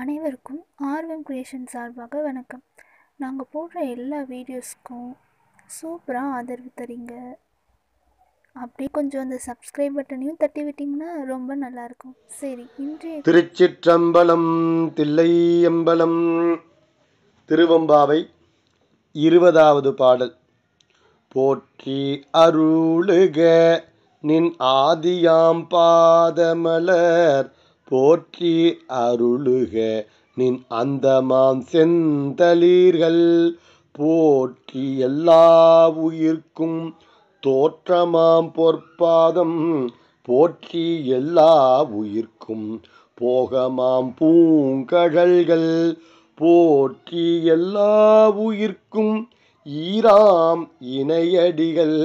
அனைவருக்கும் ஆர்வம் கிரியேஷன் சார்பாக வணக்கம். நாங்கள் போடுற எல்லா வீடியோஸ்க்கும் சூப்பராக ஆதரவு தரீங்க. அப்படியே கொஞ்சம் அந்த சப்ஸ்கிரைப் பட்டனையும் தட்டி விட்டிங்கன்னா ரொம்ப நல்லாயிருக்கும். சரி இன்றைய திருச்சிற்றம்பலம் தில்லையம்பலம் திருவம்பாவை இருபதாவது பாடல். போற்றி அருளுக நின் ஆதியாம் பாதமலர் போற்றி அருளுக. நின் அந்தமாம் செந்தளீர்கள் போற்றி எல்லா உயிர்க்கும் தோற்றமாம் பொற்பாதம் போற்றி எல்லா உயிர்க்கும் போகமாம் பூங்கழல்கள் போற்றி எல்லா உயிர்க்கும் ஈராம் இணையடிகள்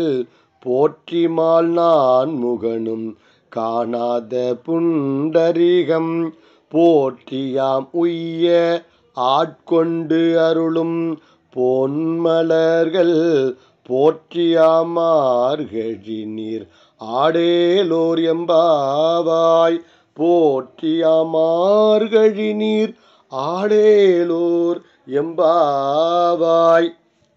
போற்றி மால் நான் முகனும் காணாத புண்டரிகம் போற்றியாம் உய்ய ஆட்கொண்டு அருளும் பொன்மலர்கள் போற்றியாமார்கழி நீர் ஆடேலோர் எம்பாவாய் போற்றியாமார்கழி நீர் ஆடேலோர் எம்பாவாய்.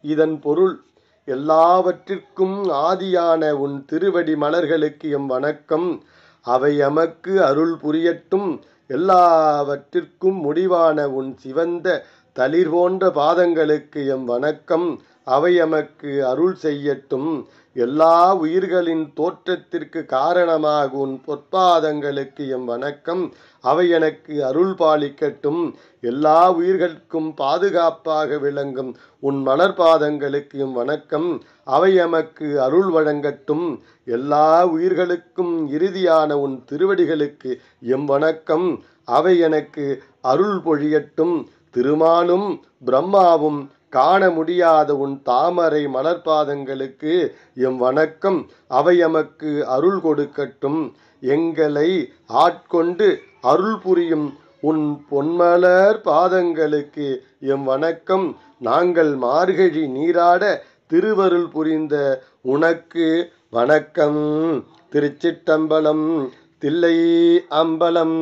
இதன் பொருள் எல்லாவற்றிற்கும் ஆதியான உன் திருவடி மலர்களுக்கு எம் வணக்கம். அவை எமக்கு அருள் புரியட்டும். எல்லாவற்றிற்கும் முடிவான உன் சிவந்த தளிர் போன்ற பாதங்களுக்கு எம் வணக்கம் அவை எமக்கு அருள் செய்யட்டும். எல்லா உயிர்களின் தோற்றத்திற்கு காரணமாக உன் பொற்பாதங்களுக்கு எம் வணக்கம் அவை எனக்கு அருள் பாலிக்கட்டும். எல்லா உயிர்களுக்கும் பாதுகாப்பாக விளங்கும் உன் மலர்பாதங்களுக்கு எம் வணக்கம் அவை எமக்கு அருள் வழங்கட்டும். எல்லா உயிர்களுக்கும் இறுதியான உன் திருவடிகளுக்கு எம் வணக்கம் அவை எனக்கு அருள் பொழியட்டும். திருமாலும் பிரம்மாவும் காண முடியாத உன் தாமரை மலர்பாதங்களுக்கு எம் வணக்கம். அவை எமக்கு அருள் கொடுக்கட்டும். எங்களை ஆட்கொண்டு அருள் புரியும் உன் பொன்மலர் பாதங்களுக்கு எம் வணக்கம். நாங்கள் மார்கழி நீராட திருவருள் புரிந்த உனக்கு வணக்கம். திருச்சிட்டம்பலம் தில்லை அம்பலம்.